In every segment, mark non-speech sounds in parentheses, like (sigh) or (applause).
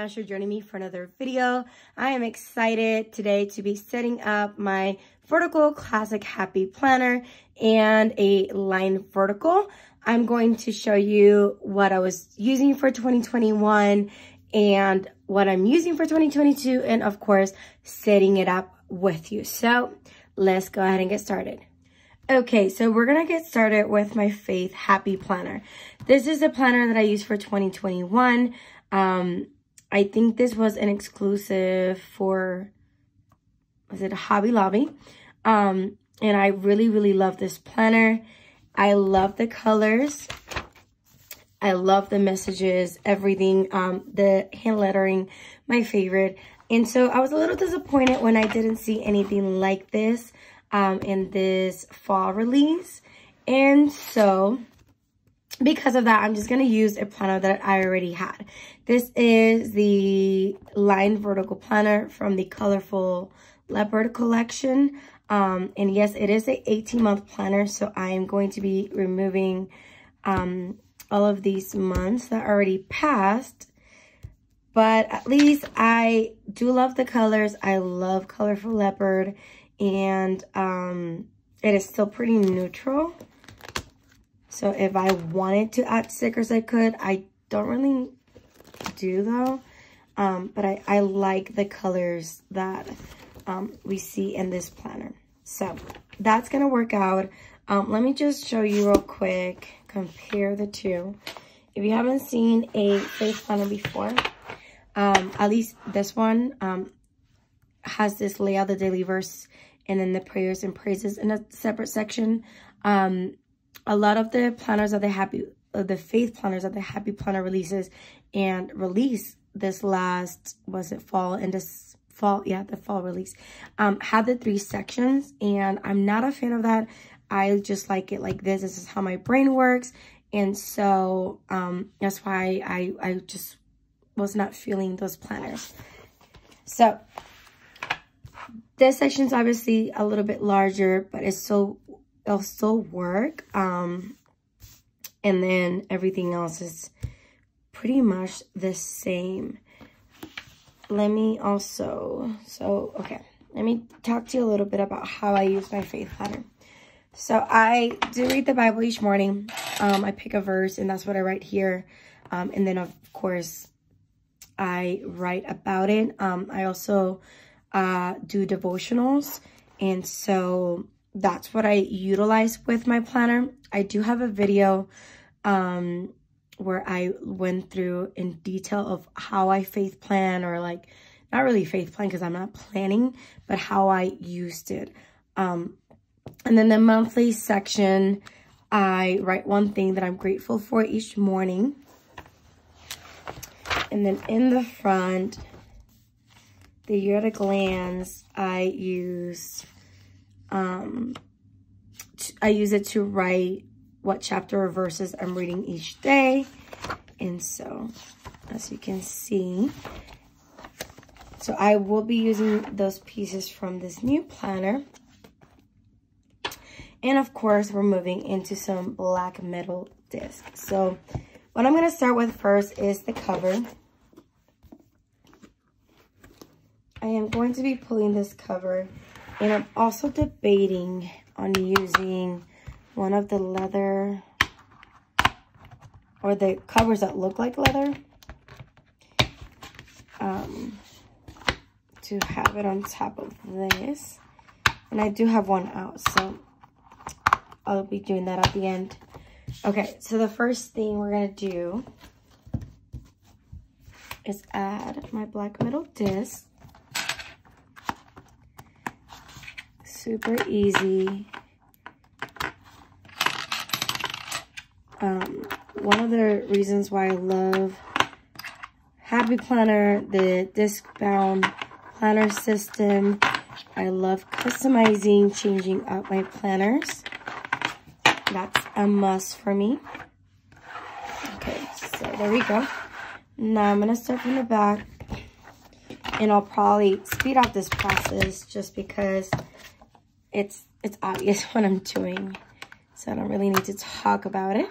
Master joining me for another video. I am excited today to be setting up my vertical classic happy planner and a line vertical. I'm going to show you what I was using for 2021 and what I'm using for 2022 and of course setting it up with you. So let's go ahead and get started. Okay, so we're gonna get started with my Faith Happy Planner. This is the planner that I use for 2021. Um, I think this was an exclusive for, was it Hobby Lobby? Um, and I really, really love this planner. I love the colors. I love the messages, everything, um, the hand lettering, my favorite. And so I was a little disappointed when I didn't see anything like this um, in this fall release. And so because of that, I'm just going to use a planner that I already had. This is the Line Vertical Planner from the Colorful Leopard collection. Um, and yes, it is a 18-month planner, so I am going to be removing um, all of these months that already passed. But at least I do love the colors. I love Colorful Leopard and um, it is still pretty neutral. So if I wanted to add stickers, I could. I don't really do though. Um, but I, I like the colors that um, we see in this planner. So that's going to work out. Um, let me just show you real quick, compare the two. If you haven't seen a faith planner before, um, at least this one um, has this layout, the daily verse and then the prayers and praises in a separate section. A lot of the planners of the happy, uh, the faith planners of the happy planner releases and release this last, was it fall and this fall, yeah, the fall release, um, had the three sections and I'm not a fan of that. I just like it like this. This is how my brain works. And so um, that's why I, I just was not feeling those planners. So this section is obviously a little bit larger, but it's still, it'll still work. Um, and then everything else is pretty much the same. Let me also, so, okay. Let me talk to you a little bit about how I use my faith planner. So I do read the Bible each morning. Um, I pick a verse and that's what I write here. Um, and then of course, I write about it. Um, I also uh, do devotionals. And so that's what I utilize with my planner. I do have a video um, where I went through in detail of how I faith plan or like, not really faith plan because I'm not planning, but how I used it. Um, and then the monthly section, I write one thing that I'm grateful for each morning. And then in the front, the year at a glance, I use, um, I use it to write what chapter or verses I'm reading each day. And so, as you can see, so I will be using those pieces from this new planner. And of course, we're moving into some black metal disc. So what I'm going to start with first is the cover. I am going to be pulling this cover and I'm also debating on using one of the leather or the covers that look like leather um, to have it on top of this. And I do have one out, so I'll be doing that at the end. Okay, so the first thing we're going to do is add my black metal disc. Super easy. Um, one of the reasons why I love Happy Planner, the disc bound planner system. I love customizing, changing up my planners. That's a must for me. Okay, so there we go. Now I'm going to start from the back. And I'll probably speed up this process just because it's it's obvious (laughs) what I'm doing. So I don't really need to talk about it.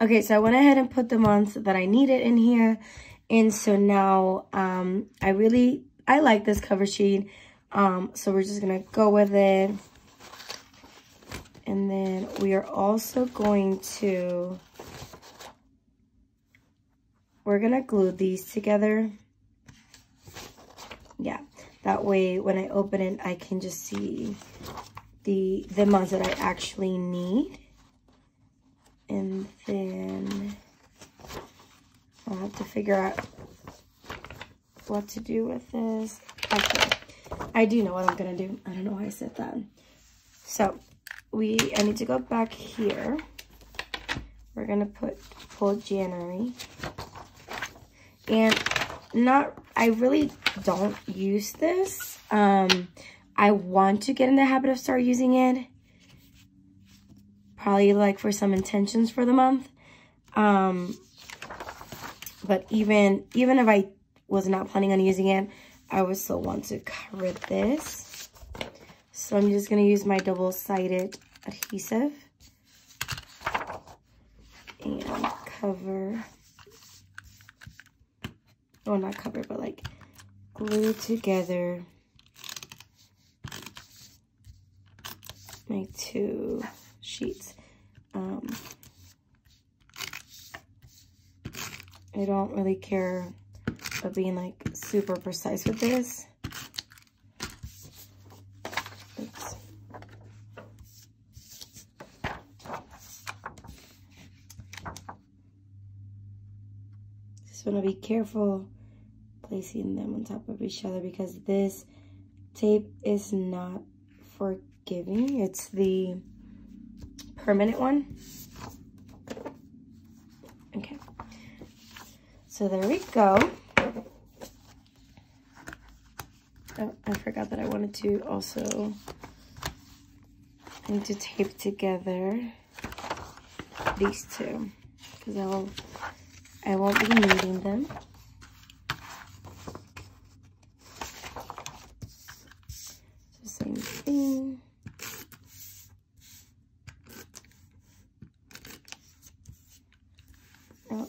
Okay, so I went ahead and put the months that I needed in here. And so now um, I really, I like this cover sheet. Um, so we're just going to go with it. And then we are also going to, we're going to glue these together. Yeah, that way when I open it, I can just see the, the months that I actually need. And then I'll have to figure out what to do with this. Okay, I do know what I'm gonna do. I don't know why I said that. So we, I need to go back here. We're gonna put pull January. And not, I really don't use this. Um, I want to get in the habit of start using it. Probably like for some intentions for the month. Um, but even, even if I was not planning on using it, I would still want to cover this. So I'm just going to use my double-sided adhesive and cover, oh, not cover, but like glue together my two sheets. Um, I don't really care about being like super precise with this. Oops. Just want to be careful placing them on top of each other because this tape is not forgiving. It's the permanent one. Okay. So there we go. Oh, I forgot that I wanted to also I need to tape together these two because I'll I won't be needing them. So same thing. Oh.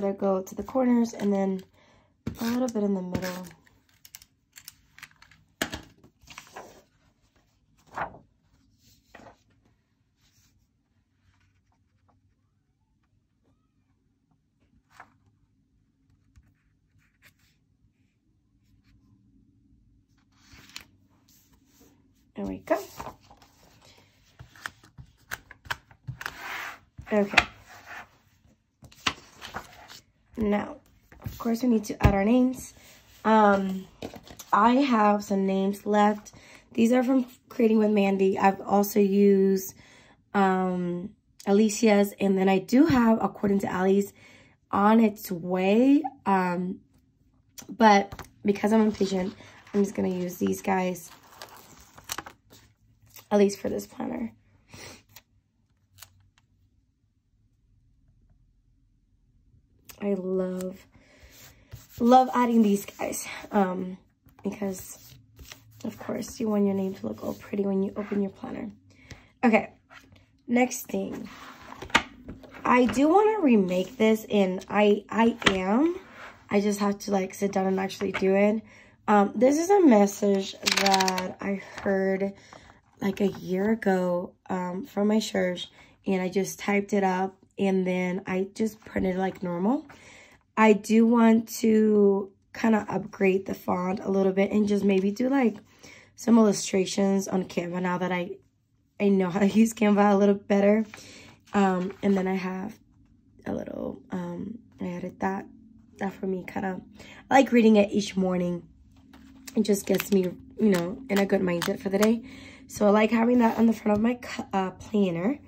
Go to the corners and then a little bit in the middle. There we go. Okay. Now, of course, we need to add our names. Um, I have some names left. These are from Creating with Mandy. I've also used um, Alicia's. And then I do have, according to Ali's, On Its Way. Um, but because I'm impatient, I'm just going to use these guys. At least for this planner. I love, love adding these guys. Um, because, of course, you want your name to look all pretty when you open your planner. Okay, next thing. I do want to remake this, and I, I am. I just have to, like, sit down and actually do it. Um, this is a message that I heard, like, a year ago um, from my church, and I just typed it up and then I just printed like normal. I do want to kind of upgrade the font a little bit and just maybe do like some illustrations on Canva now that I, I know how to (laughs) use Canva a little better. Um, and then I have a little, um, I added that, that for me kind of, I like reading it each morning. It just gets me, you know, in a good mindset for the day. So I like having that on the front of my uh, planner.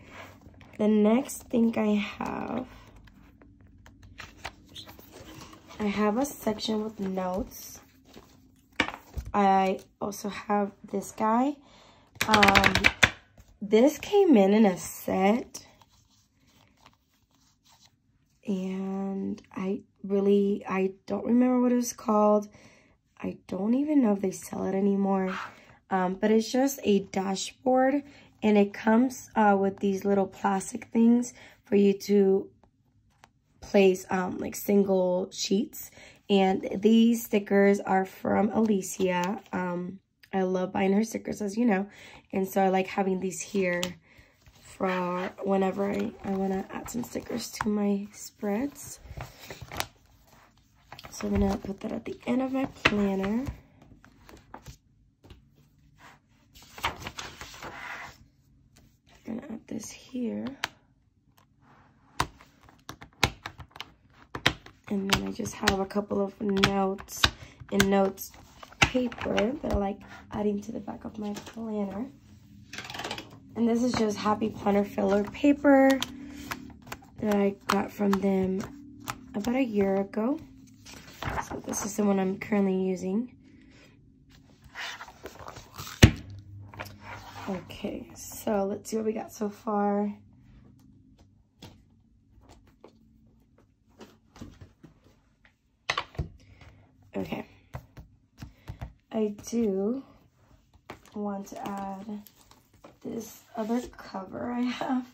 The next thing I have, I have a section with notes. I also have this guy. Um, this came in in a set. And I really, I don't remember what it was called. I don't even know if they sell it anymore. Um, but it's just a dashboard and it comes uh, with these little plastic things for you to place um, like single sheets. And these stickers are from Alicia. Um, I love buying her stickers, as you know. And so I like having these here for whenever I, I want to add some stickers to my spreads. So I'm going to put that at the end of my planner. I'm going to add this here. And then I just have a couple of notes and notes paper that I like adding to the back of my planner. And this is just Happy Planner filler paper that I got from them about a year ago. So this is the one I'm currently using. Okay, so let's see what we got so far. Okay. I do want to add this other cover I have.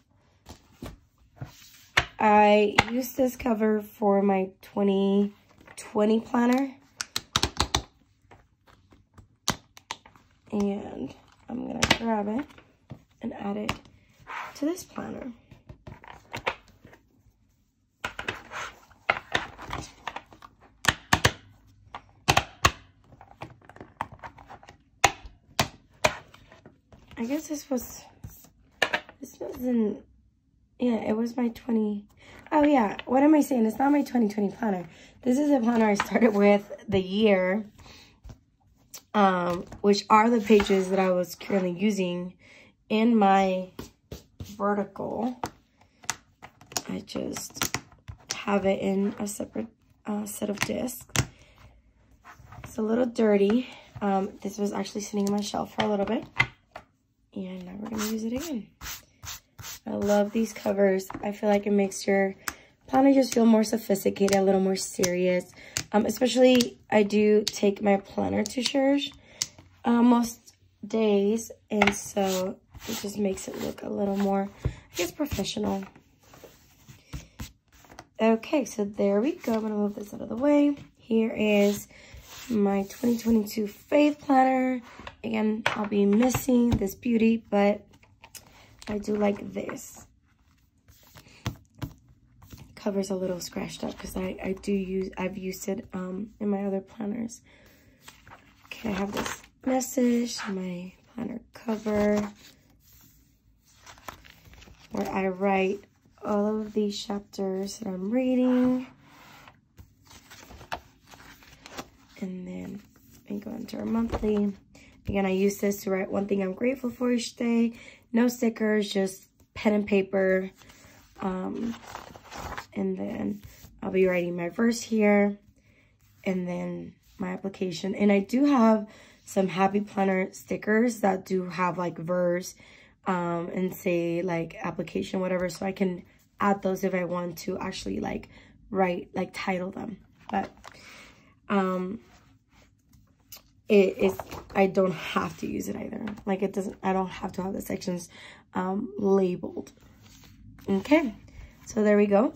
I used this cover for my 2020 planner. And I'm going to grab it and add it to this planner. I guess this was, this wasn't, yeah, it was my 20, oh yeah, what am I saying? It's not my 2020 planner. This is a planner I started with the year, um, which are the pages that I was currently using in my vertical. I just have it in a separate uh, set of discs. It's a little dirty. Um, this was actually sitting on my shelf for a little bit. And now we're going to use it again. I love these covers. I feel like it makes your planner just feel more sophisticated, a little more serious. Um, especially, I do take my planner to church uh, most days. And so it just makes it look a little more, I guess, professional. Okay, so there we go. I'm going to move this out of the way. Here is my 2022 Faith Planner. Again, I'll be missing this beauty, but I do like this. Cover's a little scratched up because I, I do use, I've used it um, in my other planners. Okay, I have this message, my planner cover, where I write all of these chapters that I'm reading. And then we go into our monthly. Again, I use this to write one thing I'm grateful for each day. No stickers, just pen and paper. Um, and then I'll be writing my verse here. And then my application. And I do have some Happy Planner stickers that do have like verse um, and say like application, whatever. So I can add those if I want to actually like write, like title them. But um, it is I don't have to use it either. Like it doesn't I don't have to have the sections um labeled. Okay. So there we go.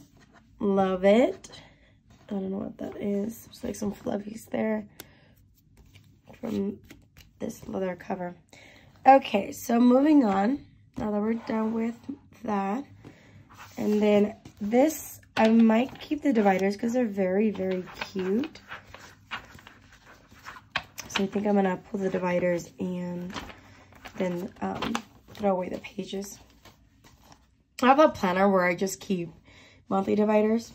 Love it. I don't know what that is. There's like some fluffies there from this leather cover. Okay, so moving on. Now that we're done with that. And then this, I might keep the dividers because they're very, very cute. So I think I'm going to pull the dividers and then um, throw away the pages. I have a planner where I just keep monthly dividers.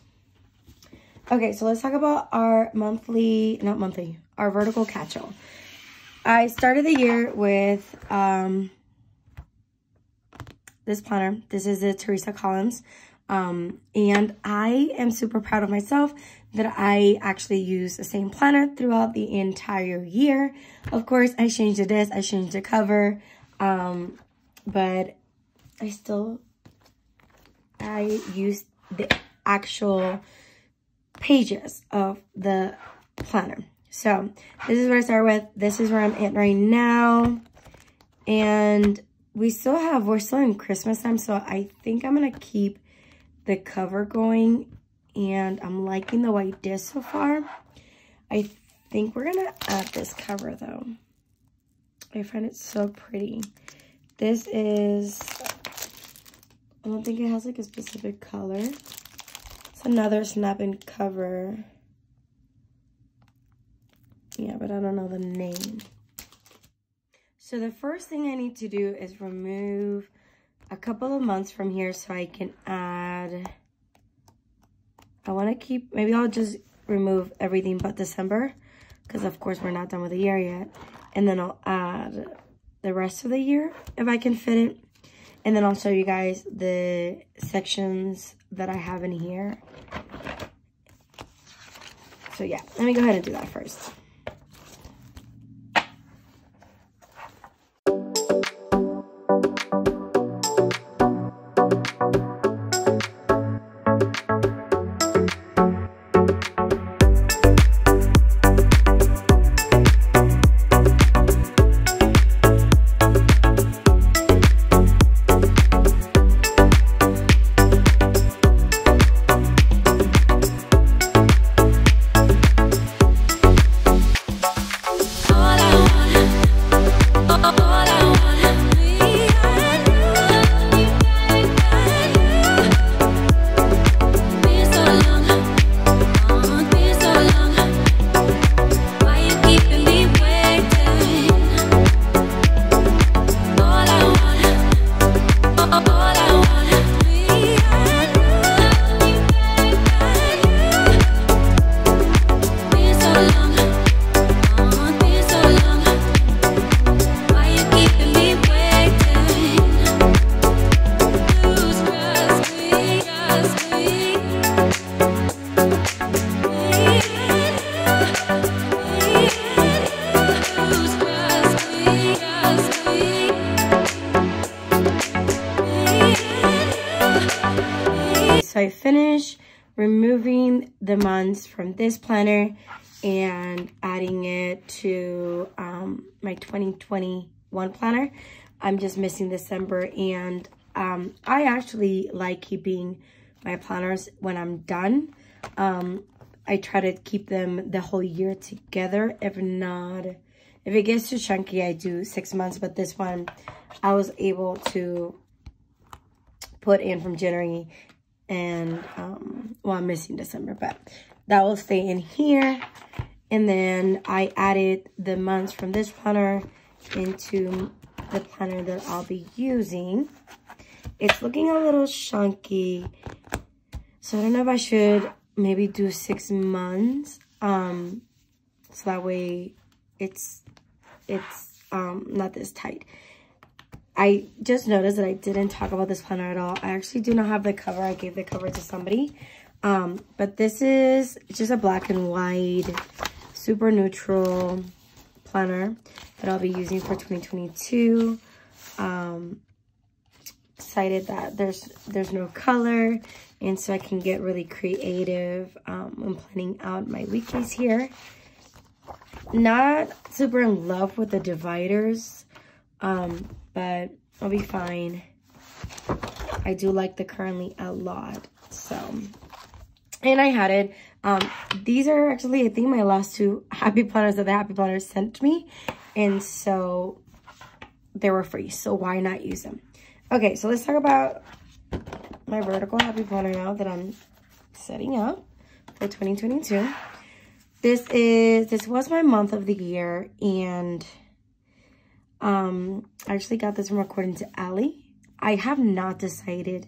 Okay, so let's talk about our monthly, not monthly, our vertical catch-all. I started the year with um, this planner. This is a Teresa Collins. Um, and I am super proud of myself that I actually use the same planner throughout the entire year. Of course, I changed the disc, I changed the cover, um, but I still, I use the actual pages of the planner. So this is what I start with. This is where I'm at right now. And we still have, we're still in Christmas time, so I think I'm going to keep the cover going. And I'm liking the white disc so far. I think we're going to add this cover, though. I find it so pretty. This is, I don't think it has like a specific color. It's another snap and cover. Yeah, but I don't know the name. So the first thing I need to do is remove a couple of months from here so I can add, I want to keep, maybe I'll just remove everything but December because of course we're not done with the year yet. And then I'll add the rest of the year if I can fit it. And then I'll show you guys the sections that I have in here. So yeah, let me go ahead and do that first. The months from this planner and adding it to um, my 2021 planner. I'm just missing December and um, I actually like keeping my planners when I'm done. Um, I try to keep them the whole year together. If not, if it gets too chunky, I do six months. But this one, I was able to put in from January and um well i'm missing december but that will stay in here. And then i added the months from this planner into the planner that i'll be using. It's looking a little chunky so i don't know if i should maybe do six months um so that way it's it's um not this tight I just noticed that I didn't talk about this planner at all. I actually do not have the cover. I gave the cover to somebody. Um, but this is just a black and white, super neutral planner that I'll be using for 2022. Um, excited that there's there's no color and so I can get really creative um, when planning out my weeklies here. Not super in love with the dividers. Um, but I'll be fine. I do like the currently a lot. So, and I had it. Um, these are actually, I think, my last two (laughs) Happy Planners that the Happy Planners sent me. And so they were free. So why not use them? Okay, so let's talk about my vertical Happy Planner now that I'm setting up for 2022. This is, this was my month of the year and um, I actually got this from according to Ali. I have not decided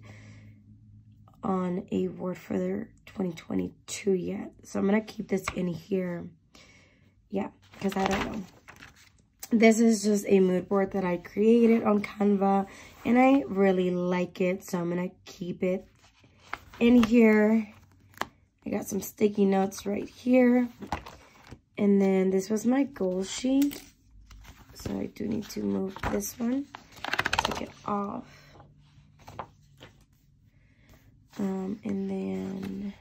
on a word for their 2022 yet. So I'm going to keep this in here. Yeah, because I don't know. This is just a mood board that I created on Canva. And I really like it. So I'm going to keep it in here. I got some sticky notes right here. And then this was my goal sheet. So I do need to move this one, take it off. Um, and then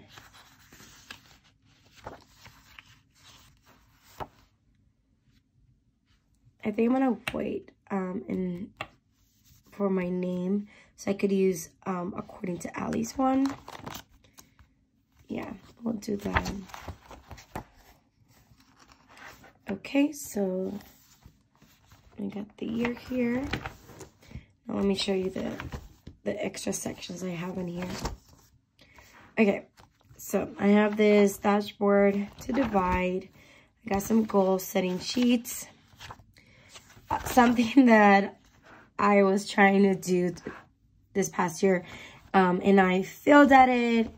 I think I'm gonna wait um, for my name so I could use um, according to Ali's one. Yeah, we'll do that. Okay, so I got the year here. Now let me show you the, the extra sections I have in here. Okay, so I have this dashboard to divide. I got some goal setting sheets. Uh, something (laughs) that I was trying to do this past year um, and I failed at it,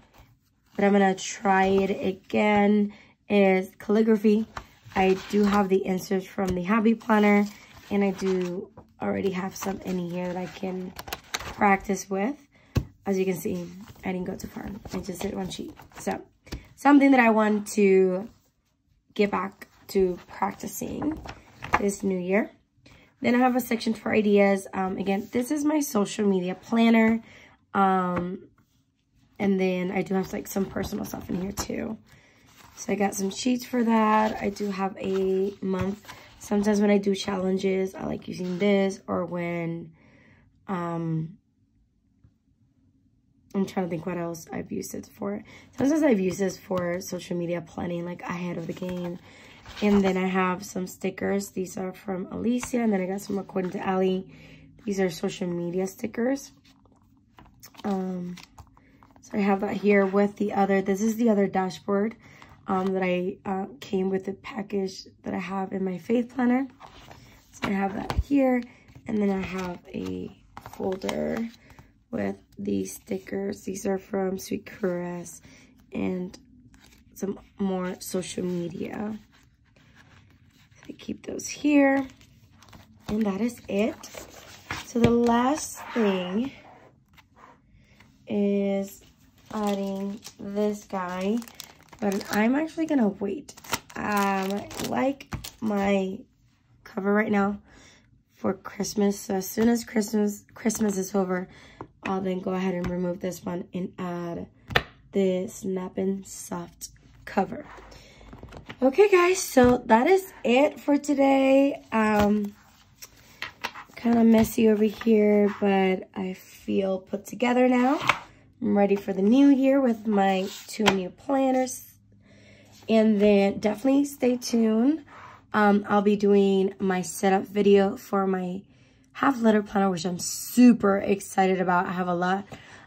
but I'm to try it again is calligraphy. I do have the answers from the Happy Planner and I do already have some in here that I can practice with. As you can see, I didn't go too far. I just did one sheet. So, something that I want to get back to practicing this new year. Then I have a section for ideas. Um, again, this is my social media planner. Um, and then I do have like some personal stuff in here too. So I got some sheets for that. I do have a month Sometimes when I do challenges, I like using this or when um, I'm trying to think what else I've used it for. Sometimes I've used this for social media planning, like ahead of the game. And then I have some stickers. These are from Alicia. And then I got some according to Ali. These are social media stickers. Um, so I have that here with the other. This is the other dashboard um, that I uh, came with the package that I have in my faith planner. So I have that here. And then I have a folder with these stickers. These are from Sweet Caress and some more social media. I keep those here. And that is it. So the last thing is adding this guy but I'm actually gonna wait. Um, like my cover right now for Christmas. So as soon as Christmas Christmas is over, I'll then go ahead and remove this one and add the Snappin' Soft cover. Okay, guys, so that is it for today. Um, kind of messy over here, but I feel put together now. I'm ready for the new year with my two new planners and then definitely stay tuned. Um, I'll be doing my setup video for my half letter planner, which I'm super excited about. I have a lot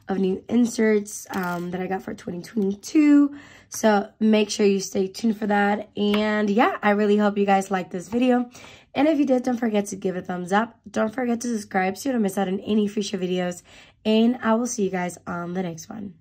of new inserts um, that I got for 2022. So make sure you stay tuned for that. And yeah, I really hope you guys liked this video. And if you did, don't forget to give it a thumbs up. Don't forget to subscribe so you don't miss out on any future videos. And I will see you guys on the next one.